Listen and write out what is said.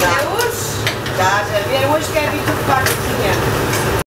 Tá. deus, Hoje? Da, já ver. Hoje quer vir tudo para